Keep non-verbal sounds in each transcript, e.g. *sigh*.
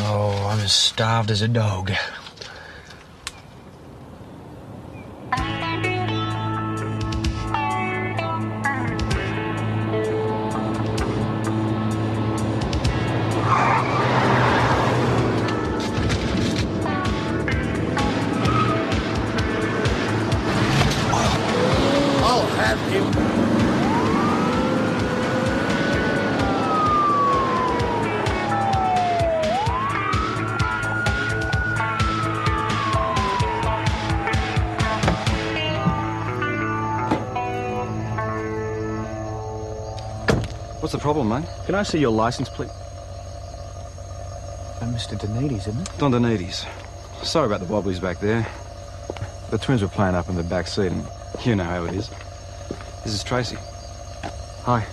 Oh, I'm as starved as a dog. I see your license, please? Uh, Mr. Donides, isn't it? Don Donides. Sorry about the wobblies back there. The twins were playing up in the back seat, and you know how it is. This is Tracy. Hi.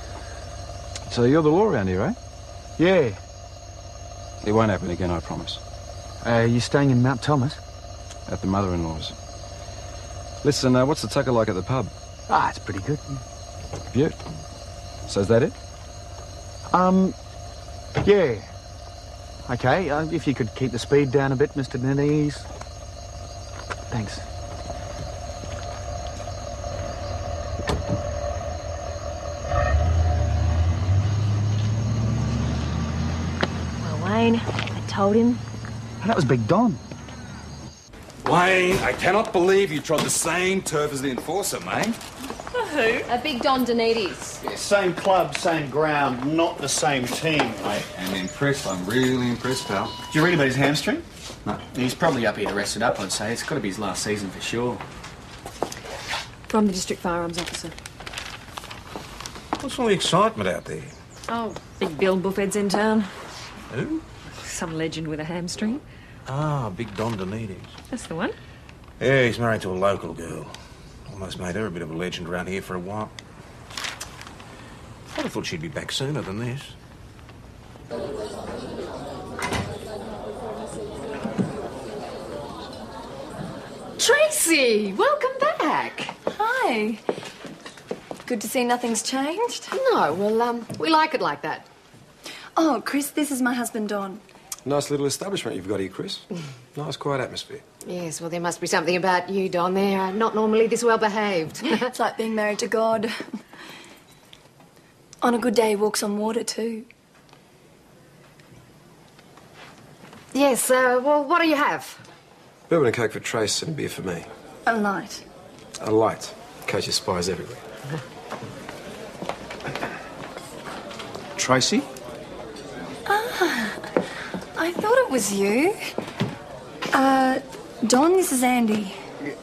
So you're the law around here, eh? Yeah. It won't happen again, I promise. Uh, you staying in Mount Thomas? At the mother-in-law's. Listen, uh, what's the tucker like at the pub? Ah, it's pretty good. Beaut. So is that it? Um, yeah. Okay, uh, if you could keep the speed down a bit, Mr. Deniz. Thanks. Well, Wayne, I told him. That was Big Don. Wayne, I cannot believe you trod the same turf as the enforcer, mate. A big Don Donides. Same club, same ground, not the same team. I am impressed. I'm really impressed, pal. Did you read about his hamstring? No. He's probably up here to rest it up, I'd say. It's got to be his last season for sure. From the district firearms officer. What's all the excitement out there? Oh, big Bill Buffhead's in town. Who? Some legend with a hamstring. Ah, Big Don Donides. That's the one. Yeah, he's married to a local girl. Almost made her a bit of a legend around here for a while. I'd have thought she'd be back sooner than this. Tracy, welcome back. Hi. Good to see nothing's changed. No, well, um, we like it like that. Oh, Chris, this is my husband, Don. Nice little establishment you've got here, Chris. *laughs* Nice, quiet atmosphere. Yes, well, there must be something about you, Don. They're not normally this well behaved. *laughs* it's like being married to God. On a good day, he walks on water, too. yes, uh, well, what do you have? Bourbon and Coke for Trace and a beer for me. A light. A light, in case your spies everywhere. *laughs* Tracy? Ah, I thought it was you. Uh, Don, this is Andy.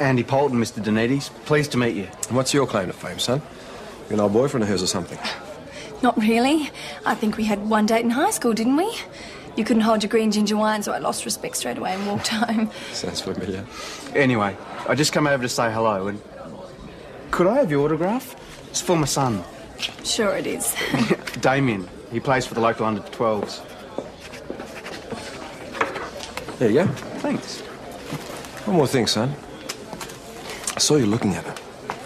Andy Polton, Mr. Donides. Pleased to meet you. What's your claim to fame, son? You're an old boyfriend of hers or something? Not really. I think we had one date in high school, didn't we? You couldn't hold your green ginger wine, so I lost respect straight away and walked home. *laughs* Sounds familiar. Anyway, I just come over to say hello and. Could I have your autograph? It's for my son, Sure it is. *laughs* Damien. He plays for the local under 12s. There you go. Thanks. One more thing, son. I saw you looking at her.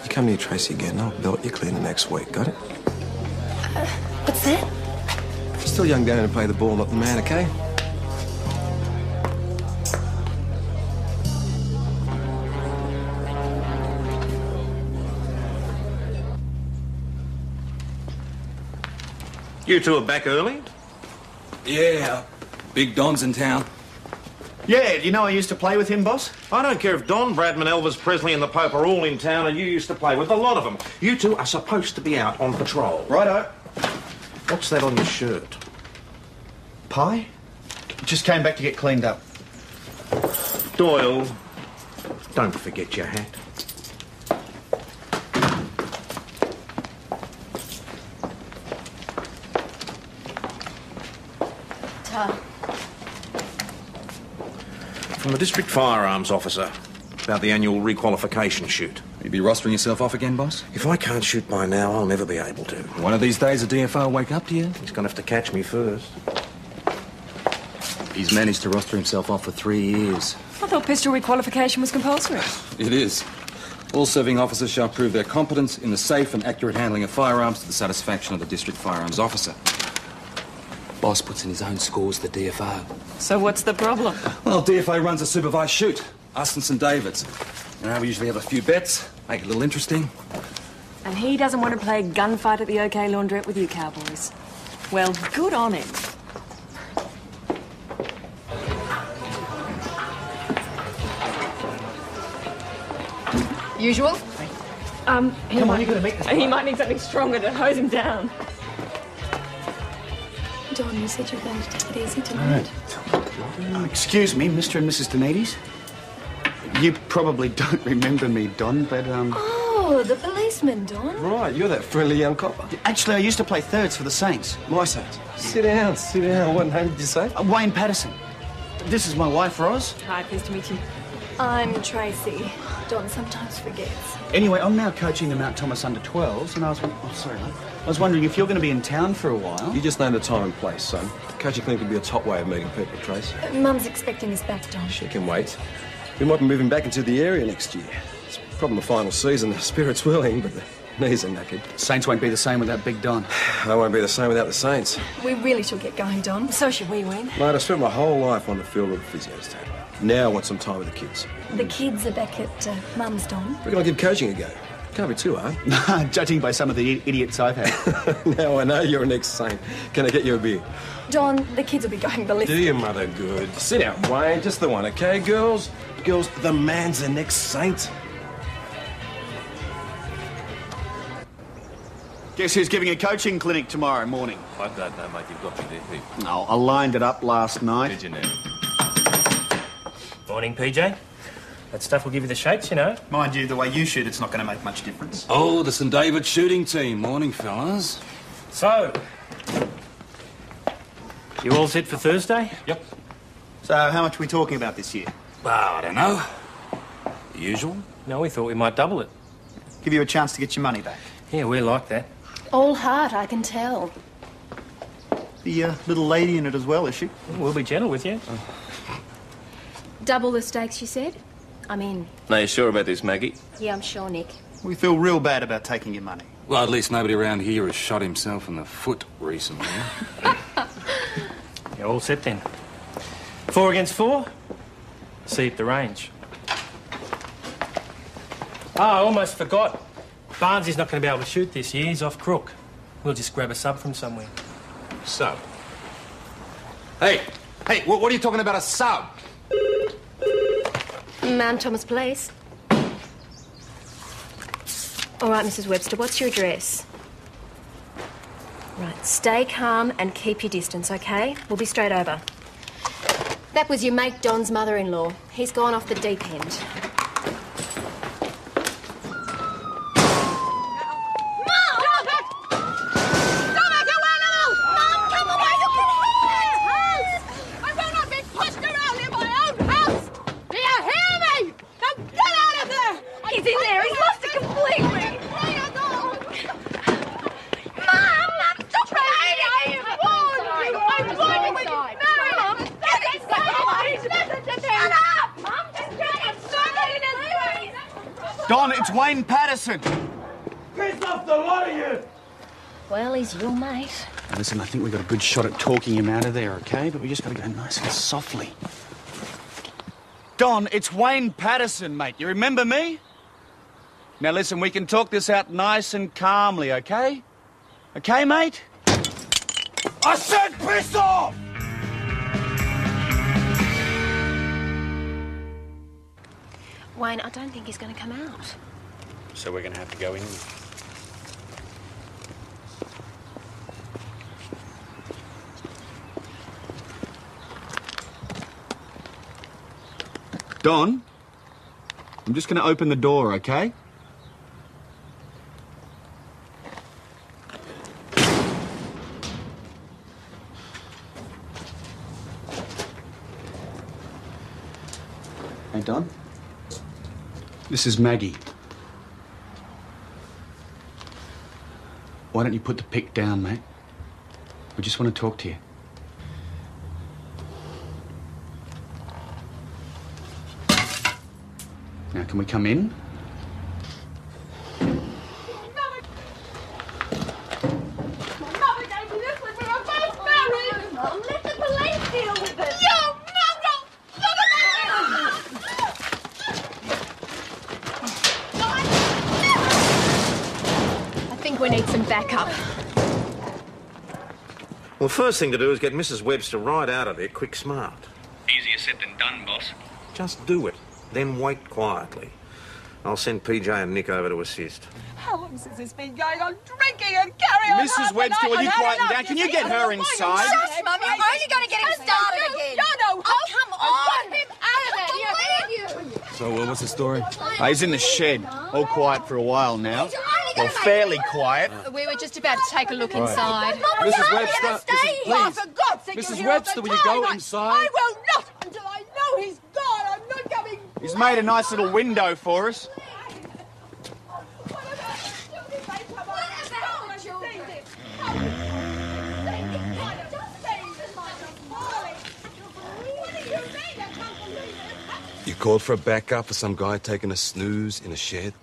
You come near Tracy again, I'll belt you clean the next week. Got it? Uh, What's that? Still young down to play the ball, not the man, okay? You two are back early? Yeah, Big Don's in town. Yeah, do you know I used to play with him, boss? I don't care if Don, Bradman, Elvis, Presley, and the Pope are all in town and you used to play with a lot of them. You two are supposed to be out on patrol. Righto. What's that on your shirt? Pie? Just came back to get cleaned up. Doyle, don't forget your hat. Ta. From the district firearms officer about the annual requalification shoot. You be rostering yourself off again, boss? If I can't shoot by now, I'll never be able to. One of these days, the DFO will wake up to you. He's gonna have to catch me first. He's managed to roster himself off for three years. I thought pistol requalification was compulsory. *sighs* It is. All serving officers shall prove their competence in the safe and accurate handling of firearms to the satisfaction of the district firearms officer. Boss puts in his own scores to the DFO. So what's the problem? Well, DFO runs a supervised shoot. Us and St David's. You know, we usually have a few bets, make it a little interesting. And he doesn't want to play a gunfight at the OK Laundrette with you cowboys. Well, good on him. Usual? Um, he Come on, might, you gotta make this He work. might need something stronger to hose him down. Don, you said you're going to take it easy tonight. Uh, excuse me, Mr. and Mrs. Donides. You probably *laughs* don't remember me, Don, but, um... Oh, the policeman, Don. Right, you're that friendly young copper. Actually, I used to play thirds for the Saints. My Saints? Sit down, sit down. What name did you say? Uh, Wayne Patterson. This is my wife, Roz. Hi, pleased to meet you. I'm Tracy. Don sometimes forgets. Anyway, I'm now coaching the Mount Thomas under 12s, and I was... Oh, sorry. I was wondering if you're going to be in town for a while. You just named a time and place, son. Coaching clinic could be a top way of meeting people, Trace. Uh, Mum's expecting us back, Don. She can wait. We might be moving back into the area next year. It's probably the final season. The spirit's willing, but the knees are knackered. Saints won't be the same without Big Don. *sighs* They won't be the same without the Saints. We really should get going, Don. So should we, Wayne. Mate, I spent my whole life on the field of the physios team. Now I want some time with the kids. The kids are back at uh, Mum's, Don. Reckon I'll give coaching a go. Can't be too hard. *laughs* Judging by some of the idiots I've had. *laughs* now I know you're an ex-saint. Can I get you a beer? Don, the kids will be going ballistic. Do your mother good. Sit down, Wayne. Just the one, okay, girls? Girls, the man's the next saint. Guess who's giving a coaching clinic tomorrow morning? I don't know, mate. You've got me there, Pete. No, I lined it up last night. Did you now? Morning, PJ. That stuff will give you the shakes, you know. Mind you, the way you shoot, it's not going to make much difference. Oh, the St David shooting team. Morning, fellas. So, you all set for Thursday? Yep. So, how much are we talking about this year? Well, I don't know. The usual? No, we thought we might double it. Give you a chance to get your money back. Yeah, we're like that. All heart, I can tell. The uh, little lady in it as well, is she? We'll be gentle with you. Double the stakes, you said? I'm in. Now, you sure about this, Maggie? Yeah, I'm sure, Nick. We feel real bad about taking your money. Well, at least nobody around here has shot himself in the foot recently. *laughs* Yeah, all set then. Four against four? See at the range. Ah, I almost forgot. Barnes is not going to be able to shoot this year. He's off crook. We'll just grab a sub from somewhere. sub. Hey, hey, what, what are you talking about, a sub? Mount Thomas Place. All right, Mrs. Webster, what's your address? Right, stay calm and keep your distance, okay? We'll be straight over. That was your mate Don's mother-in-law. He's gone off the deep end. He's in there. He's lost it completely. Don, it's Wayne Patterson. Piss off the lot of you! Well, he's your mate. Listen, I think we've got a good shot at talking him out of there, okay? But we just got to go nice and softly. Don, it's Wayne Patterson, mate. You remember me? Now listen, we can talk this out nice and calmly, okay? Okay, mate? I said piss off! Wayne, I don't think he's going to come out. So we're going to have to go in. Don, I'm just going to open the door, okay? Hey, Don. This is Maggie. Why don't you put the pick down, mate? We just want to talk to you. Now, can we come in? We need some backup. Well, first thing to do is get Mrs. Webster right out of there, quick smart. Easier said than done, boss. Just do it, then wait quietly. I'll send PJ and Nick over to assist. How long has this been going on? Drinking and carrying on. Mrs. Webster, night. will you I've quieten down? Can You you get her inside? Shush, Mum, you're only going to get him started again. Yano, Oh, come on. Get him out of there. Believe you. So, uh, what's the story? Uh, he's in the shed, all quiet for a while now. Well, fairly quiet. We were just about to take a look inside. Mrs. Webster, Stay Mrs. here. please. Oh, for God's sake, Mrs. you're here all Webster, the will you go. I- inside? I will not until I know he's gone. I'm not coming. He's made a nice little window for us. You called for a backup for some guy taking a snooze in a shed?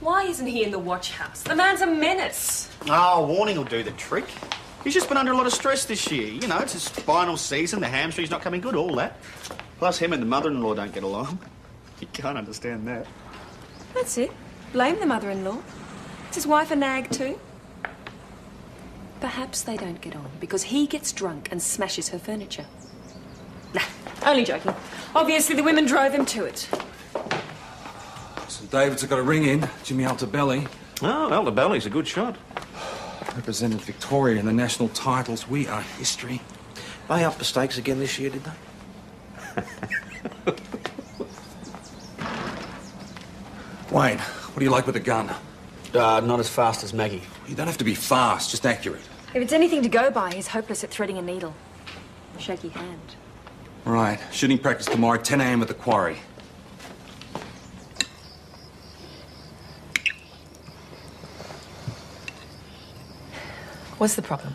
Why isn't he in the watch house? The man's a menace. Oh, warning will do the trick. He's just been under a lot of stress this year. You know, it's his final season, the hamstring's not coming good, all that. Plus, him and the mother-in-law don't get along. *laughs* You can't understand that. That's it. Blame the mother-in-law. Is his wife a nag too? Perhaps they don't get on because he gets drunk and smashes her furniture. Nah, only joking. Obviously, the women drove him to it. St. David's got a ring in. Jimmy Altobelli. Oh, Altobelli's a good shot. Represented Victoria in the national titles. We are history. They upped the stakes again this year, did they? *laughs* Wayne, what do you like with a gun? Uh, not as fast as Maggie. You don't have to be fast, just accurate. If it's anything to go by, he's hopeless at threading a needle. Shaky hand. Right. Shooting practice tomorrow, 10 a.m. at the quarry. What's the problem?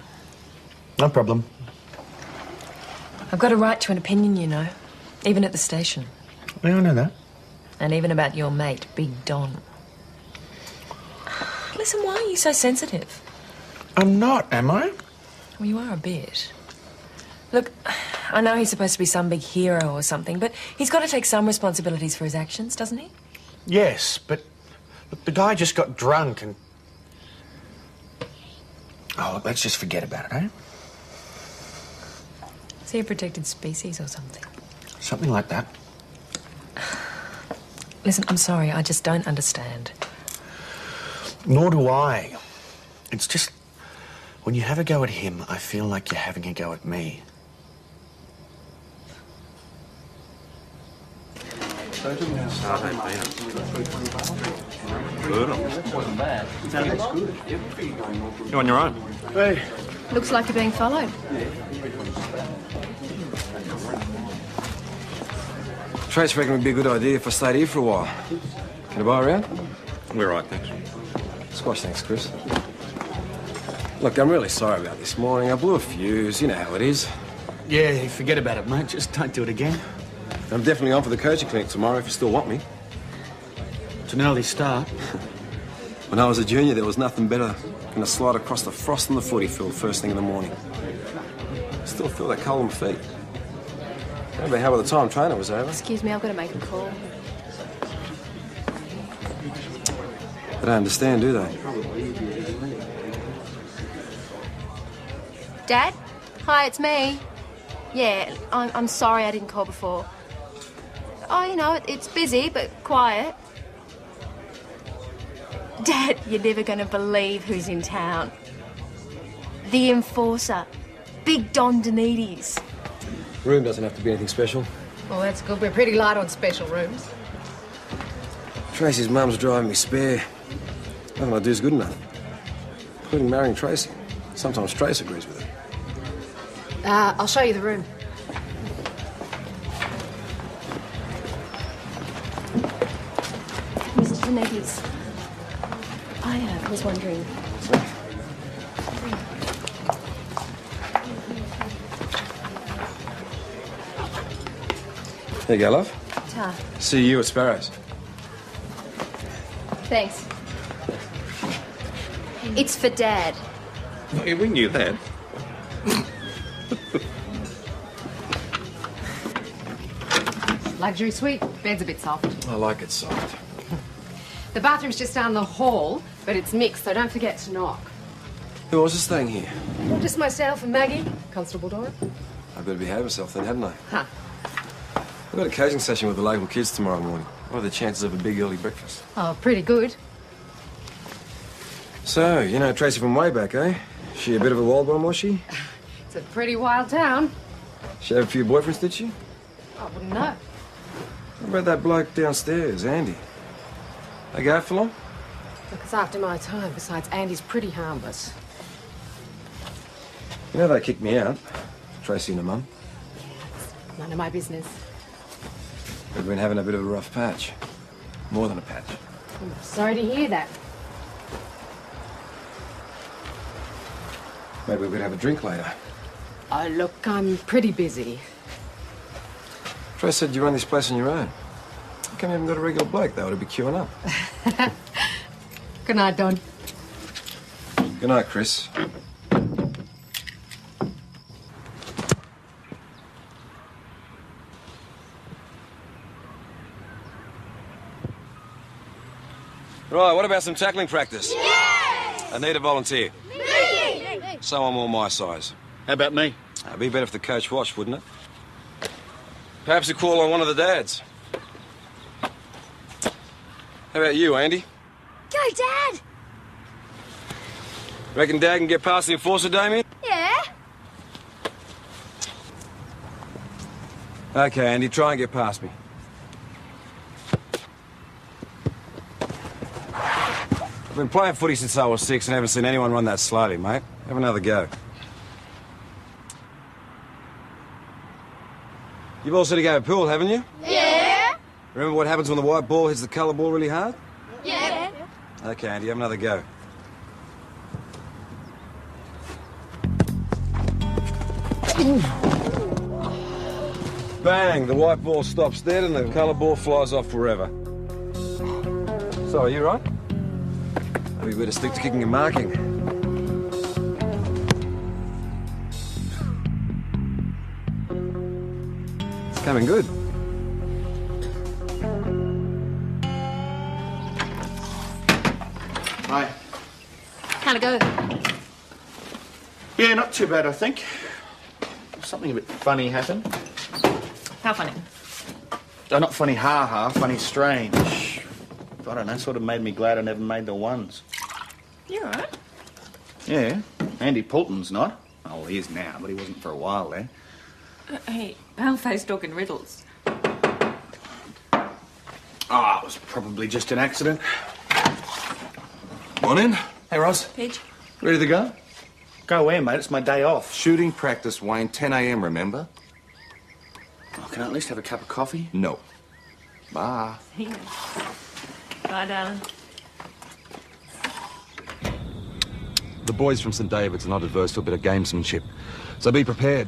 No problem. I've got a right to an opinion, you know. Even at the station. Yeah, I know that. And even about your mate, Big Don. *sighs* Listen, why are you so sensitive? I'm not, am I? Well, you are a bit. Look, *sighs* I know he's supposed to be some big hero or something, but he's got to take some responsibilities for his actions, doesn't he? Yes, but look, the guy just got drunk and. Oh, let's just forget about it, eh? Is he a protected species or something? Something like that. Listen, I'm sorry, I just don't understand. Nor do I. It's just when you have a go at him, I feel like you're having a go at me. You're on your own. Hey. Looks like you're being followed. Trace reckon it'd be a good idea if I stayed here for a while. Can I buy around? We're right, thanks. Squash, thanks, Chris. Look, I'm really sorry about this morning. I blew a fuse. You know how it is. Yeah, forget about it, mate. Just don't do it again. I'm definitely on for the coaching clinic tomorrow if you still want me. It's an early start. *laughs* When I was a junior, there was nothing better than a slide across the frost on the footy field first thing in the morning. I Still feel that cold on my feet. Remember how by the time trainer was over? Excuse me, I've got to make a call. They don't understand, do they? Dad? Hi, it's me. Yeah, I'm, I'm sorry I didn't call before. Oh, you know, it, it's busy, but quiet. Dad, you're never going to believe who's in town. The Enforcer. Big Don Donides. Room doesn't have to be anything special. Well, that's good. We're pretty light on special rooms. Tracy's mum's driving me spare. Nothing I do is good enough. Including marrying Tracy. Sometimes Trace agrees with it. Uh, I'll show you the room. Mr. Donides. I was wondering. There you go, love. Ta. See you at Sparrows. Thanks. It's for Dad. We knew that. Luxury suite. Bed's a bit soft. I like it soft. The bathroom's just down the hall, but it's mixed, so don't forget to knock. Who else is staying here? Just myself and Maggie. Constable Doyle. I better behave myself then, hadn't I? Huh. I've got a coaching session with the local kids tomorrow morning. What are the chances of a big early breakfast? Oh, pretty good. So, you know Tracy from way back, eh? She a bit of a wild one, was she? *sighs* It's a pretty wild town. She had a few boyfriends, did she? I wouldn't know. What about that bloke downstairs, Andy? They go for long? After my time. Besides, Andy's pretty harmless. You know they kicked me out. Tracy and her mum. None of my business. We've been having a bit of a rough patch. More than a patch. I'm sorry to hear that. Maybe we could have a drink later. Oh, look, I'm pretty busy. Trace said you run this place on your own. How come you haven't got a regular bloke, though, to be queuing up? *laughs* Good night, Don. Good night, Chris. Right, what about some tackling practice? Yes! I need a volunteer. Me! Someone more my size. How about me? It'd be better if the coach watched, wouldn't it? Perhaps a call on one of the dads. How about you, Andy? Go, Dad! Reckon Dad can get past the enforcer, Damien? Yeah? Okay, Andy, try and get past me. I've been playing footy since I was six and haven't seen anyone run that slowly, mate. Have another go. You've all seen a game of pool, haven't you? Yeah? Remember what happens when the white ball hits the colour ball really hard? Okay, Andy, have another go. Bang! The white ball stops dead and the colour ball flies off forever. So, are you right? Maybe we better stick to kicking and marking. It's coming good. Hi. How'd it go? Yeah, not too bad, I think. Something a bit funny happened. How funny. Oh, not funny ha ha, funny strange. I don't know, sort of made me glad I never made the ones. You're alright. Yeah, Andy Poulton's not. Oh, well, he is now, but he wasn't for a while there. Uh, hey, pale-face talking riddles. Ah, it was probably just an accident. Morning. Hey, Roz. Pidge. Ready to go? Go where, mate? It's my day off. Shooting practice, Wayne, 10 a.m., remember? Oh, can I at least have a cup of coffee? No. Bye. Bye, darling. The boys from St. David's are not adverse to a bit of gamesmanship, so be prepared.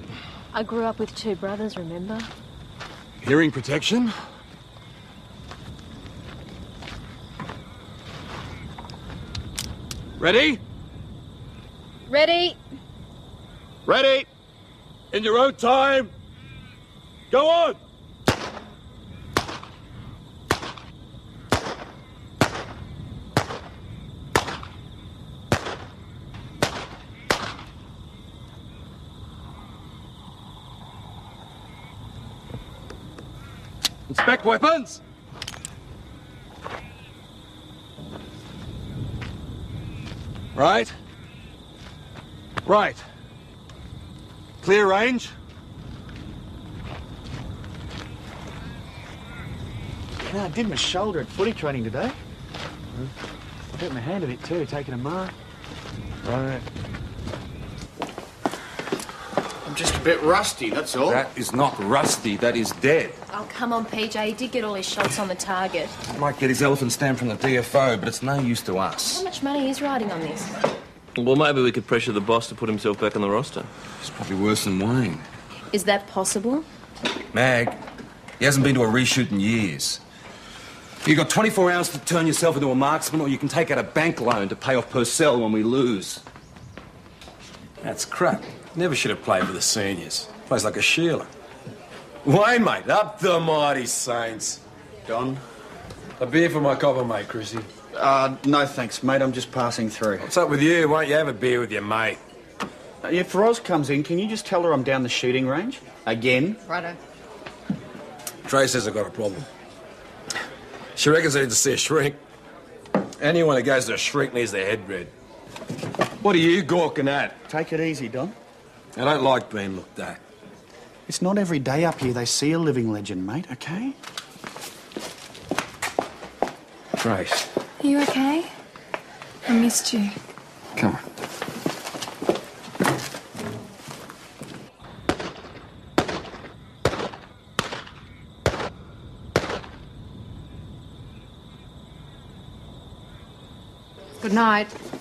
I grew up with two brothers, remember? Hearing protection? Ready? Ready? Ready! In your own time. Go on! Inspect weapons! Right. Right. Clear range. No, I did my shoulder at footy training today. I hurt my hand a bit too, taking a mark. Right. I'm just a bit rusty, that's all. That is not rusty, that is dead. Oh, come on, PJ. He did get all his shots on the target. Might get his elephant stamp from the DFO, but it's no use to us. How much money is riding on this? Well, maybe we could pressure the boss to put himself back on the roster. It's probably worse than Wayne. Is that possible? Mag, he hasn't been to a reshoot in years. You've got 24 hours to turn yourself into a marksman, or you can take out a bank loan to pay off Purcell when we lose. That's crap. Never should have played for the seniors. Plays like a Sheila. Wayne, mate, up the mighty Saints. Don, A beer for my copper, mate, Chrissy. Uh, no thanks, mate. I'm just passing through. What's up with you? Won't you have a beer with your mate? Uh, if Roz comes in, can you just tell her I'm down the shooting range? Again? Righto. Trace says I've got a problem. She reckons I need to see a shrink. Anyone who goes to a shrink needs their head read. What are you gawking at? Take it easy, Don. I don't like being looked at. It's not every day up here they see a living legend, mate, okay? Trace, Are you okay? I missed you. come on. Good night.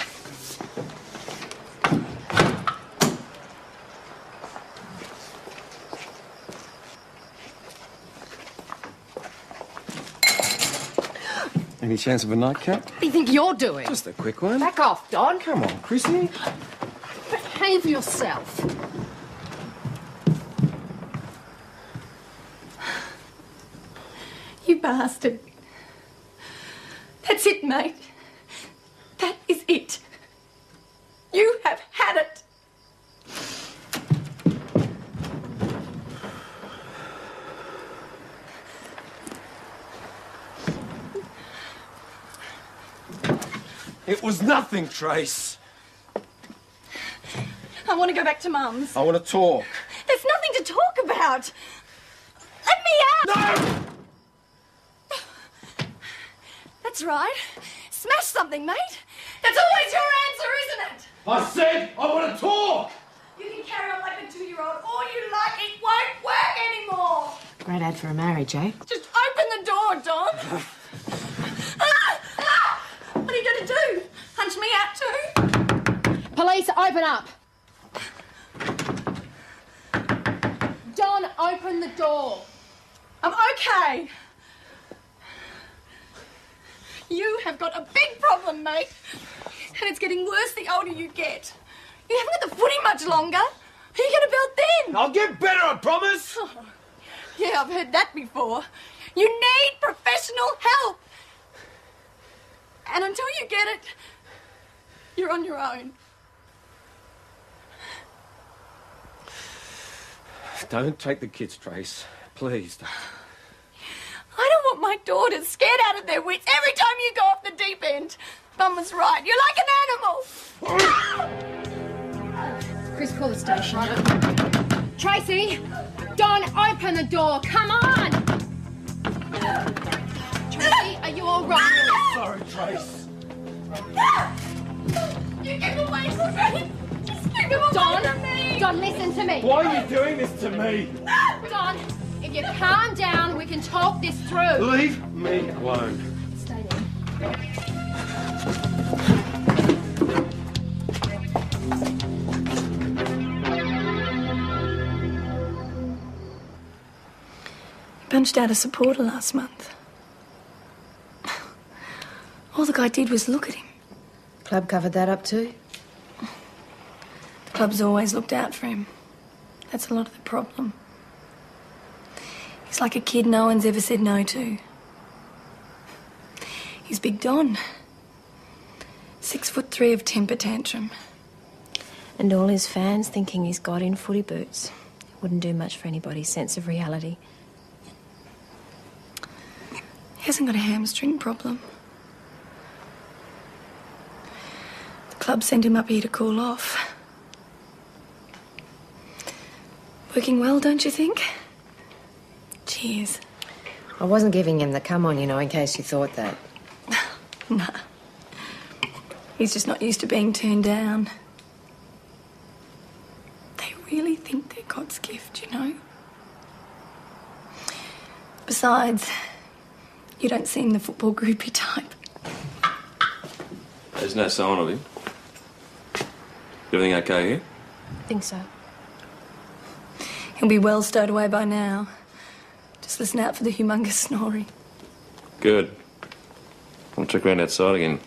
Any chance of a nightcap? What do you think you're doing? Just a quick one. Back off, Don. Come on, Chrissy. Behave yourself. You bastard. That's it, mate. That is it. You have had it. It was nothing, Trace. I want to go back to Mum's. I want to talk. There's nothing to talk about. Let me out! No! That's right. Smash something, mate. That's always your answer, isn't it? I said I want to talk! You can carry on like a two-year-old all you like. It won't work anymore. Great ad for a marriage, eh? Just open the door, Don. *laughs* What are you going to do? Punch me out too? Police, open up. Don, open the door. I'm okay. You have got a big problem, mate. And it's getting worse the older you get. You haven't got the footy much longer. Who are you going to build then? I'll get better, I promise. *laughs* Yeah, I've heard that before. You need professional help. And until you get it, you're on your own. Don't take the kids, Trace. Please. Don't. I don't want my daughters scared out of their wits every time you go off the deep end. Mum was right. You're like an animal. Chris, call the station. Tracy! Don, open the door. Come on! Tracy, are you all right? Sorry, Trace. You keep away from me. Just keep them away Don, from me. Don, listen to me. Why are you doing this to me? Don, if you calm down, we can talk this through. Leave me alone. Stay there. He punched out a supporter last month. All the guy did was look at him. Club covered that up too. The club's always looked out for him. That's a lot of the problem. He's like a kid no one's ever said no to. He's Big Don. Six foot three of temper tantrum. And all his fans thinking he's got in footy boots. Wouldn't do much for anybody's sense of reality. He hasn't got a hamstring problem. Club sent him up here to cool off. Working well, don't you think? Cheers. I wasn't giving him the come on, you know, in case you thought that. *laughs* Nah. He's just not used to being turned down. They really think they're God's gift, you know? Besides, you don't seem the football *laughs* groupie type. There's no sign of him. Everything okay here? I think so. He'll be well stowed away by now. Just listen out for the humongous snoring. Good. I'll check around outside again.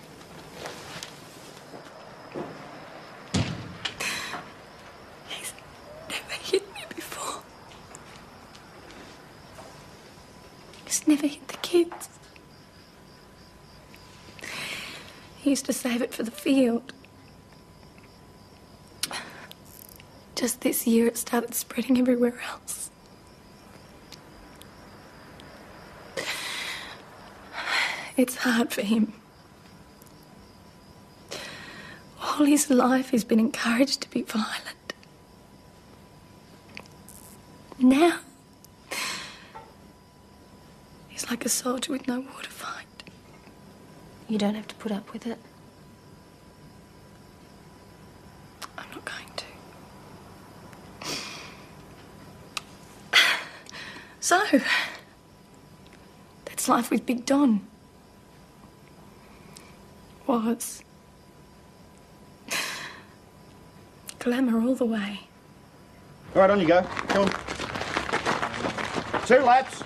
He's never hit me before. He's never hit the kids. He used to save it for the field. Just this year, it started spreading everywhere else. It's hard for him. All his life, he's been encouraged to be violent. Now, he's like a soldier with no war to fight. You don't have to put up with it. So, that's life with Big Don. Was. Glamour all the way. All right, on you go. Come on. Two laps.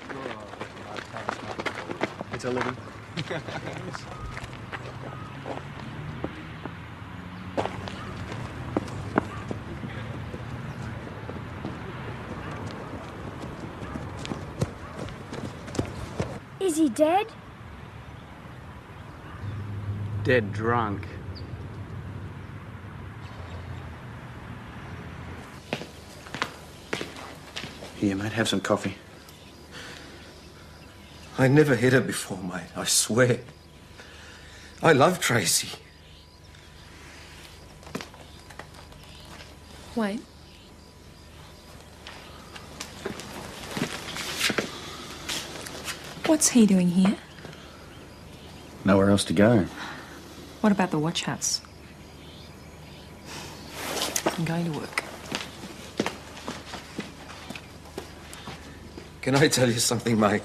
It's 11. *laughs* Is he dead? Dead drunk. Here, mate, have some coffee. I never hit her before, mate. I swear. I love Tracy. Wait. What's he doing here? Nowhere else to go. What about the watch house? I'm going to work. Can I tell you something, mate?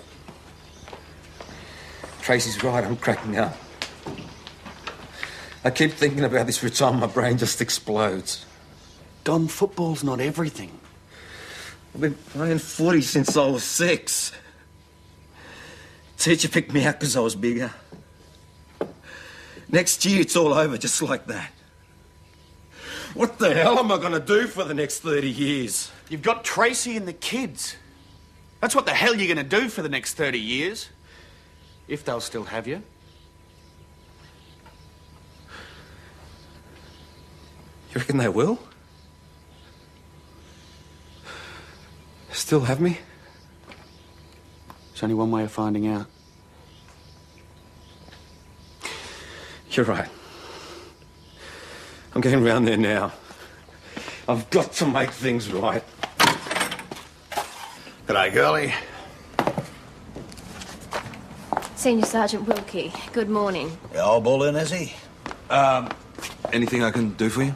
Tracy's right, I'm cracking up. I keep thinking about this every time my brain just explodes. Don, football's not everything. I've been playing footy since I was six. Teacher picked me out because I was bigger. Next year, it's all over just like that. What the hell am I going to do for the next 30 years? You've got Tracy and the kids. That's what the hell you're going to do for the next 30 years. If they'll still have you. You reckon they will? Still have me? There's only one way of finding out. You're right. I'm getting round there now. I've got to make things right. G'day, girlie. Senior Sergeant Wilkie, good morning. You all ball in, is he? Um, anything I can do for you?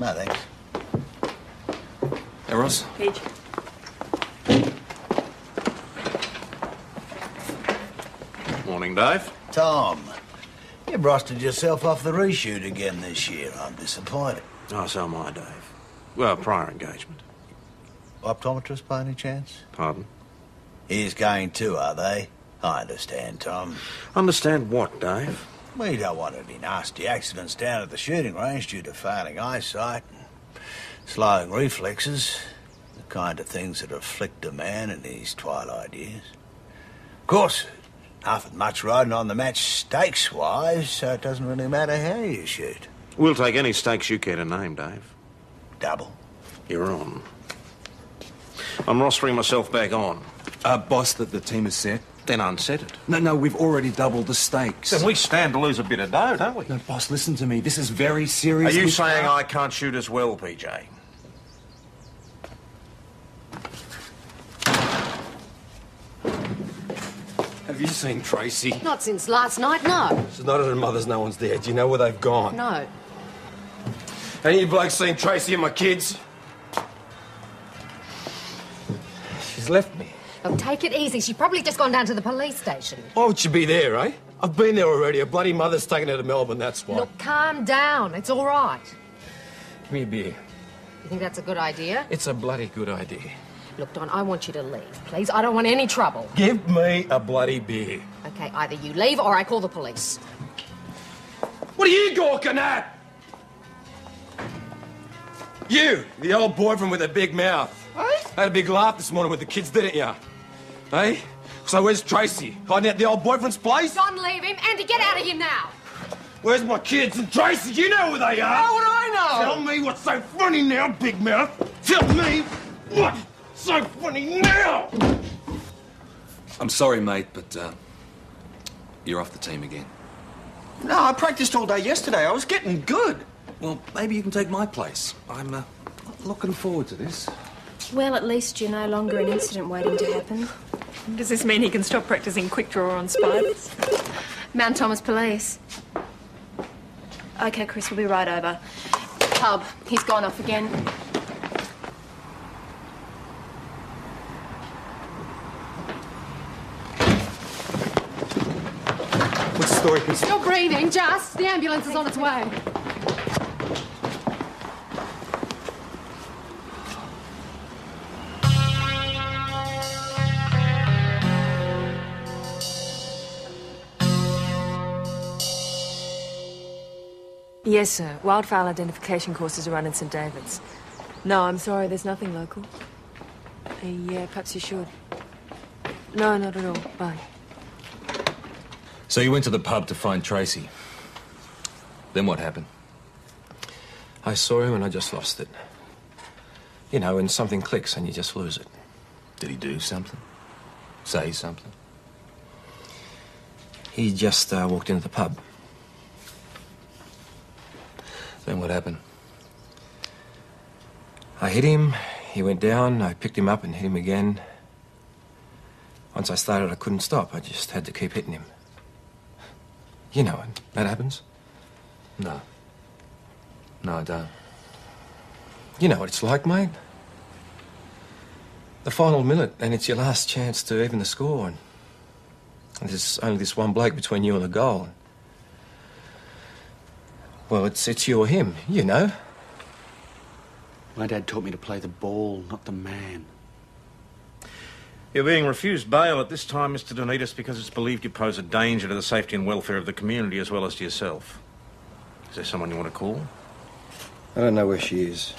No, thanks. Hey, Ross? Page. Morning, Dave. Tom, you brusted yourself off the reshoot again this year. I'm disappointed. Oh, so am I, Dave. Well, prior engagement. Optometrist by any chance? Pardon? He's going too, are they? I understand, Tom. Understand what, Dave? We don't want any nasty accidents down at the shooting range due to failing eyesight and slowing reflexes. The kind of things that afflict a man in these twilight years. Of course, nothing much riding on the match stakes-wise, so it doesn't really matter how you shoot. We'll take any stakes you care to name, Dave. Double. You're on. I'm rostering myself back on. Uh, boss, that the team is set. Then unset it. No, no, we've already doubled the stakes. Then we stand to lose a bit of dough, don't we? No, boss, listen to me. This is very serious. Are you We saying can't- I can't shoot as well, PJ? Have you seen Tracy? Not since last night, no. She's not at her mother's, no one's there. Do you know where they've gone? No. Any of you blokes seen Tracy and my kids? She's left me. Oh, take it easy. She's probably just gone down to the police station. Why would she be there, eh? I've been there already. Her bloody mother's taken her to Melbourne, that's why. Look, calm down. It's all right. Give me a beer. You think that's a good idea? It's a bloody good idea. Look, Don, I want you to leave, please. I don't want any trouble. Give me a bloody beer. Okay, either you leave or I call the police. What are you gawking at? You, the old boyfriend with a big mouth. What? Had a big laugh this morning with the kids, didn't you? Hey? So where's Tracy? Hiding at the old boyfriend's place? Don, leave him. Andy, get out of here now. Where's my kids and Tracy? You know where they are. How would I know? Tell me what's so funny now, big mouth. Tell me what's so funny now. I'm sorry, mate, but uh, you're off the team again. No, I practiced all day yesterday. I was getting good. Well, maybe you can take my place. I'm uh, looking forward to this. Well, at least you're no longer an incident waiting to happen. Does this mean he can stop practicing quick draw on spiders? Mount Thomas Police. Okay, Chris, we'll be right over. Pub, he's gone off again. Story, Chris? Still breathing, just. The ambulance is on its way. Yes, sir. Wildfowl identification courses are run in St David's. No, I'm sorry, there's nothing local. Uh, yeah, perhaps you should. No, not at all. Bye. So you went to the pub to find Tracy. Then what happened? I saw him and I just lost it. You know, when something clicks and you just lose it. Did he do something? Say something? He just uh, walked into the pub. Then what happened? I hit him, he went down, I picked him up and hit him again. Once I started, I couldn't stop. I just had to keep hitting him. You know it. That happens. No. No, I don't. You know what it's like, mate. The final minute, and it's your last chance to even the score. And there's only this one bloke between you and the goal. Well, it's it's you or him, you know. My dad taught me to play the ball, not the man. You're being refused bail at this time, Mr. Donides, because it's believed you pose a danger to the safety and welfare of the community as well as to yourself. Is there someone you want to call? I don't know where she is.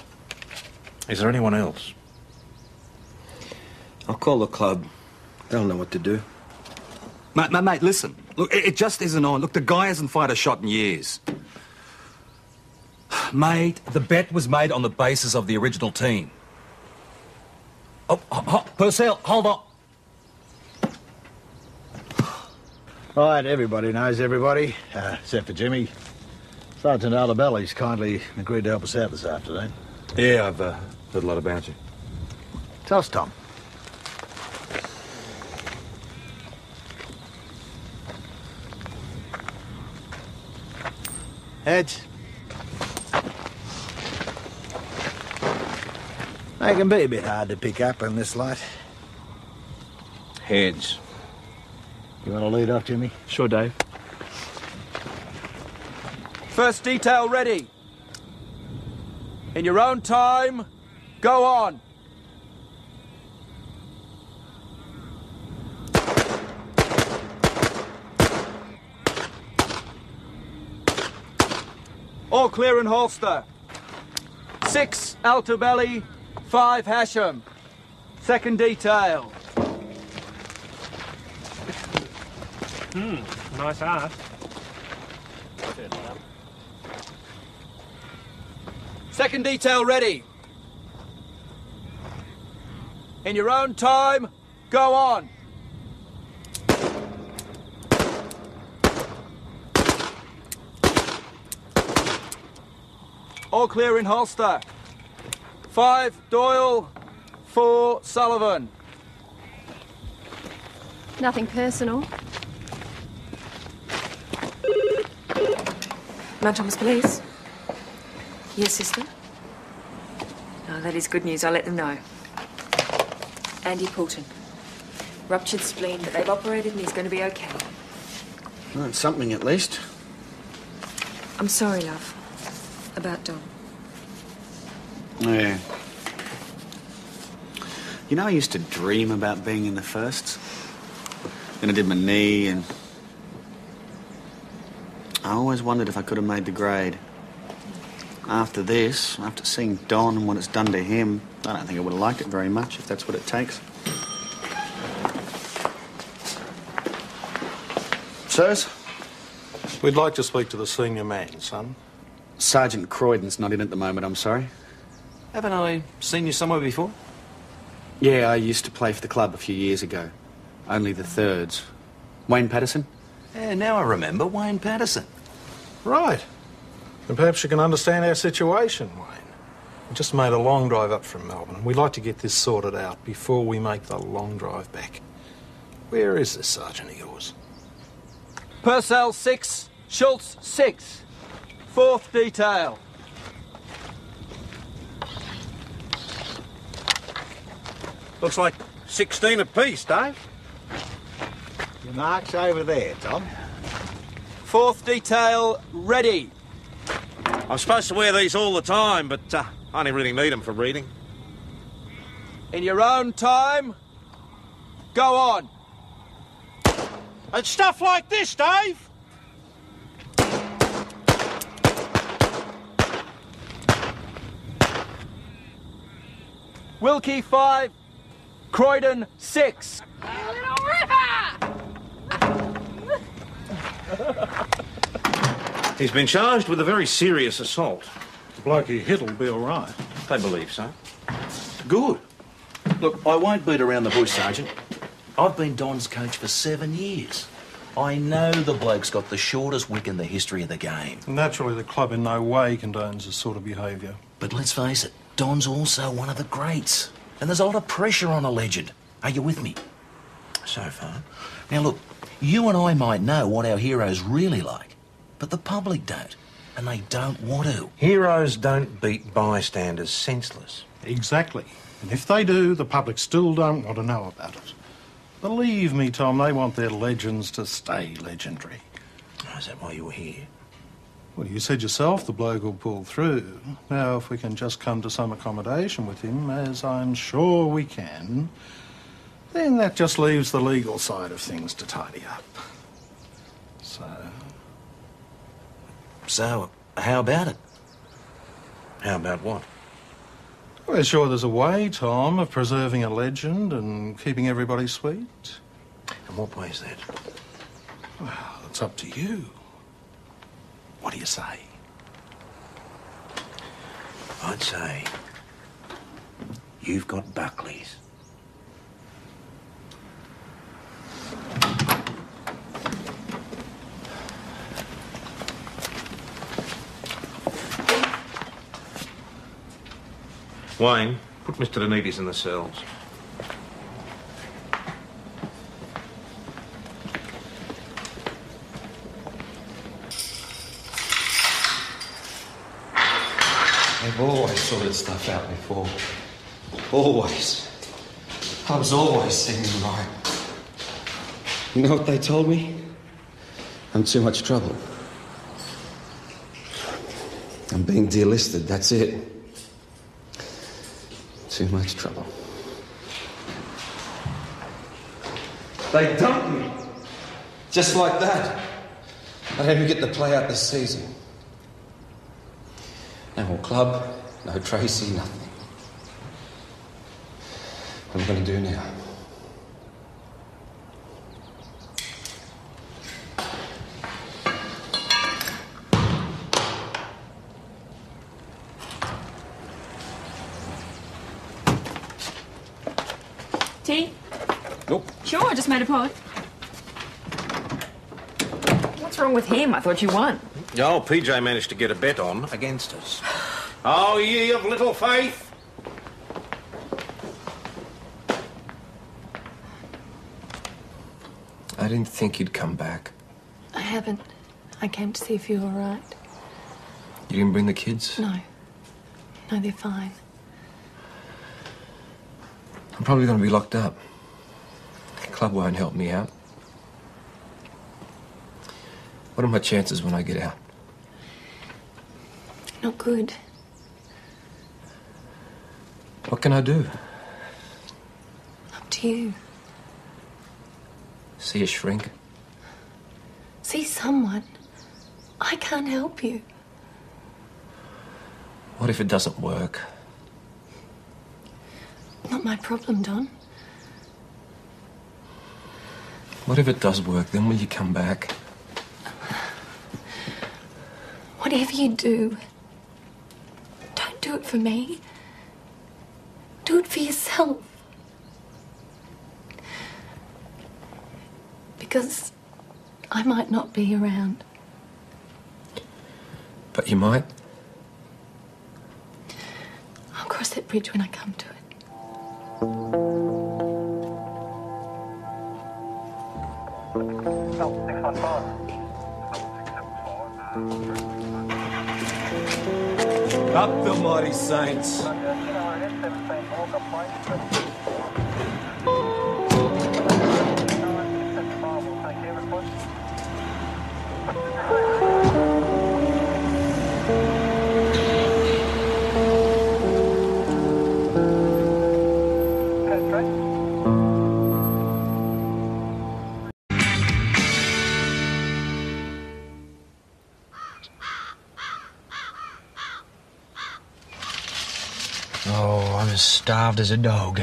Is there anyone else? I'll call the club. They'll know what to do. Mate, mate, mate, listen. Look, it, it just isn't on. Look, the guy hasn't fired a shot in years. *sighs* Mate, the bet was made on the basis of the original team. Oh, ho- ho- Purcell, hold on. Right, everybody knows everybody, uh, except for Jimmy. Sergeant Alabelli's kindly agreed to help us out this afternoon. Yeah, I've uh, heard a lot about you. Tell us, Tom. Heads. They can be a bit hard to pick up in this light. Heads. You want to lead off, Jimmy? Sure, Dave. First detail ready. In your own time, go on. All clear in holster. Six Alabelli, five Hasham. Second detail. Hmm, nice ass. Second detail ready. In your own time, go on. All clear in holster. Five Doyle, four Sullivan. Nothing personal. Mount Thomas Police? Yes, sister? Oh, that is good news. I'll let them know. Andy Poulton. Ruptured spleen, but they've operated and he's going to be okay. Well, it's something at least. I'm sorry, love. About Dom. Yeah. You know, I used to dream about being in the firsts. Then I did my knee, and I always wondered if I could have made the grade. After this, after seeing Don and what it's done to him, I don't think I would have liked it very much, if that's what it takes. Sirs? We'd like to speak to the senior man, son. Sergeant Croydon's not in at the moment, I'm sorry. Haven't I seen you somewhere before? Yeah, I used to play for the club a few years ago. Only the thirds. Wayne Patterson? Yeah, now I remember. Wayne Patterson. Right. And perhaps you can understand our situation, Wayne. We just made a long drive up from Melbourne. We'd like to get this sorted out before we make the long drive back. Where is this sergeant of yours? Purcell 6, Schultz 6. Fourth detail. Looks like 16 apiece, Dave. Your mark's over there, Tom. Fourth detail ready. I'm supposed to wear these all the time, but uh, I only really need them for reading. In your own time, go on. And stuff like this, Dave. Wilkie 5, Croydon 6. He's been charged with a very serious assault. The bloke he hit'll be all right. They believe so. Good. Look, I won't beat around the bush, Sergeant. I've been Don's coach for seven years. I know the bloke's got the shortest wick in the history of the game. Naturally, the club in no way condones this sort of behaviour. But let's face it, Don's also one of the greats. And there's a lot of pressure on a legend. Are you with me? So far. Now look, you and I might know what our hero's really like, but the public don't. And they don't want to. Heroes don't beat bystanders senseless. Exactly. And if they do, the public still don't want to know about it. Believe me, Tom, they want their legends to stay legendary. Oh, is that why you were here? Well, you said yourself the bloke will pull through. Now, if we can just come to some accommodation with him, as I'm sure we can, then that just leaves the legal side of things to tidy up. So, So, how about it? How about what? we're sure there's a way, Tom, of preserving a legend and keeping everybody sweet. And what way is that? Well, it's up to you. What do you say? I'd say you've got Buckley's. Wayne, put Mr. Donides in the cells. I've always sorted stuff out before. Always. I was always singing right. You know what they told me? I'm too much trouble. I'm being delisted, that's it. Too much trouble. They dumped me. Just like that. I don't even get to play out this season. No more club, no Tracy, nothing. What am I going to do now? Tea? Nope. Sure, I just made a pot. What's wrong with him? I thought you won. Oh, PJ managed to get a bet on against us. oh, ye of little faith! I didn't think you'd come back. I haven't. I came to see if you were all right. You didn't bring the kids? No. No, they're fine. I'm probably going to be locked up. The club won't help me out. What are my chances when I get out? Not good. What can I do? Up to you. See a shrink? See someone. I can't help you. What if it doesn't work? Not my problem, Don. What if it does work? Then will you come back? Whatever you do, don't do it for me. Do it for yourself. Because I might not be around. But you might. I'll cross that bridge when I come to it. Up the mighty saints. Starved as a dog.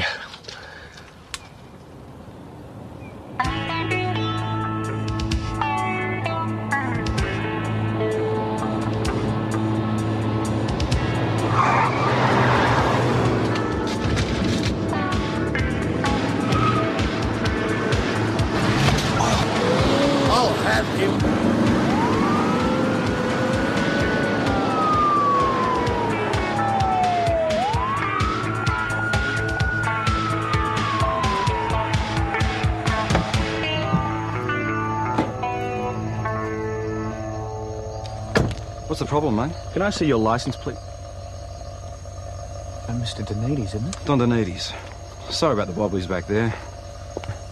What's the problem, mate? Can I see your license, please? Uh, Mr. Donides, isn't it? Don Donides. Sorry about the wobblies back there.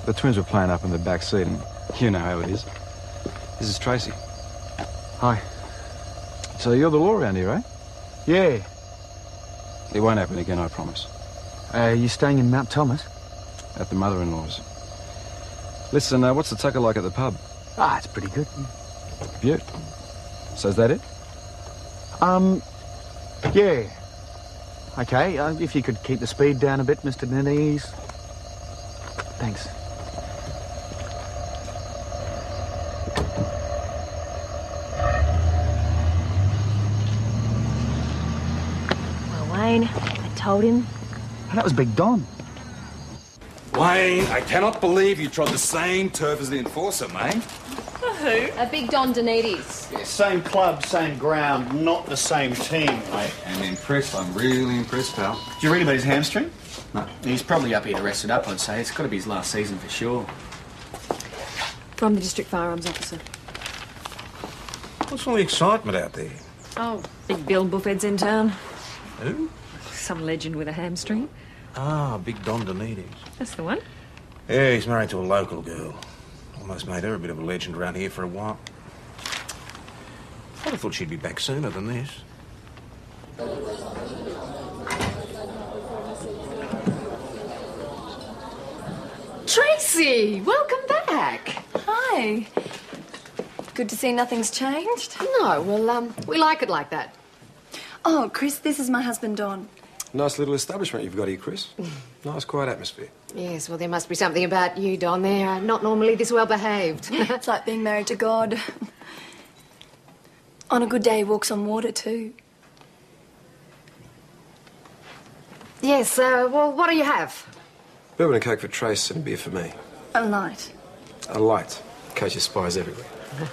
The twins were playing up in the back seat, and you know how it is. This is Tracy. Hi. So you're the law around here, eh? Yeah. It won't happen again, I promise. Uh, you staying in Mount Thomas? At the mother-in-law's. Listen, uh, what's the tucker like at the pub? Ah, it's pretty good. Beaut. So is that it? Um, yeah. Okay, uh, if you could keep the speed down a bit, Mr. Donides. Thanks. Well, Wayne, I told him. That was Big Don. Wayne, I cannot believe you trod the same turf as the enforcer, mate. Who? A big Don Donides. Yeah, same club, same ground, not the same team. I am impressed. I'm really impressed, pal. Did you read about his hamstring? No. He's probably up here to rest it up, I'd say. It's got to be his last season for sure. From the district firearms officer. What's all the excitement out there? Oh, big Bill Buffhead's in town. Who? Some legend with a hamstring. Ah, Big Don Donides. That's the one. Yeah, he's married to a local girl. Almost made her a bit of a legend around here for a while. I'd have thought she'd be back sooner than this. Tracy, welcome back. Hi. Good to see nothing's changed. No, well, um, we like it like that. Oh, Chris, this is my husband, Don. Nice little establishment you've got here, Chris. *laughs* Nice, quiet atmosphere. Yes, well, there must be something about you, Don. They're not normally this well behaved. *laughs* it's like being married to God. On a good day, he walks on water, too. yes, uh, well, what do you have? Bourbon and Coke for Trace and a beer for me. A light. A light, in case your spies everywhere. *laughs*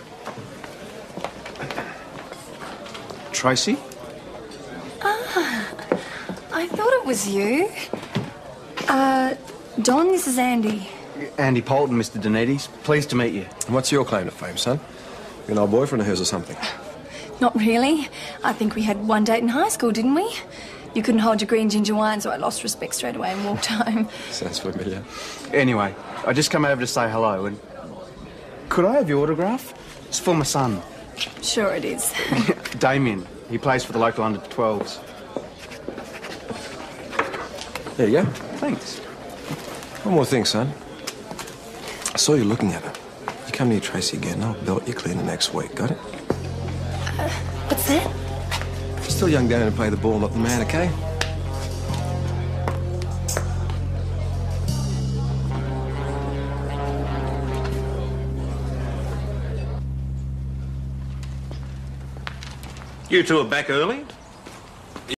Tracy? I thought it was you. Uh, Don, this is Andy. Andy Polton, Mr. Donides. Pleased to meet you. What's your claim to fame, son? You're an old boyfriend of hers or something? *sighs* Not really. I think we had one date in high school, didn't we? You couldn't hold your green ginger wine, so I lost respect straight away and walked home. *laughs* Sounds familiar. Anyway, I just come over to say hello and. Could I have your autograph? It's for my son, Sure it is. *laughs* Damien. He plays for the local under 12s. There you go. Thanks. One more thing, son. I saw you looking at her. You come near Tracy again, I'll belt you clean the next week. Got it? Uh, what's that? Still young down to play the ball, not the man, okay? You two are back early?